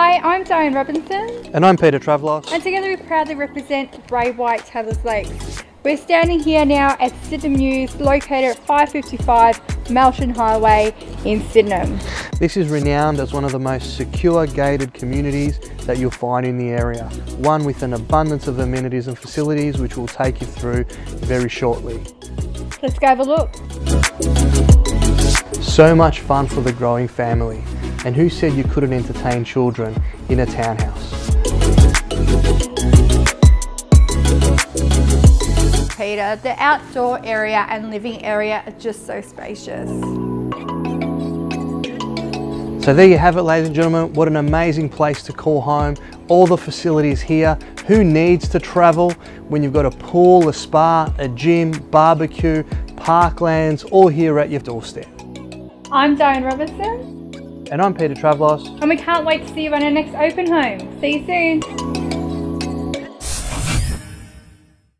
I'm Diane Robinson. And I'm Peter Travelos. And together we proudly represent Ray White Taylors Lakes. We're standing here now at Sydenham Mews, located at 555 Melton Highway in Sydenham. This is renowned as one of the most secure gated communities that you'll find in the area. One with an abundance of amenities and facilities which we'll take you through very shortly. Let's go have a look. So much fun for the growing family. And who said you couldn't entertain children in a townhouse? Peter, the outdoor area and living area are just so spacious. So there you have it ladies and gentlemen, what an amazing place to call home. All the facilities here. Who needs to travel when you've got a pool, a spa, a gym, barbecue, parklands, all here at your doorstep. I'm Diane Robinson. And I'm Peter Travelos. And we can't wait to see you on our next open home. See you soon.